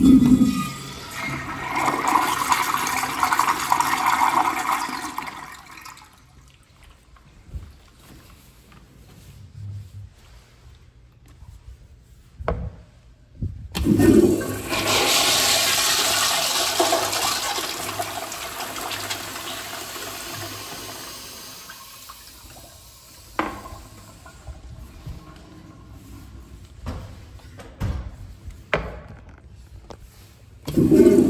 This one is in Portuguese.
Mm-hmm. Música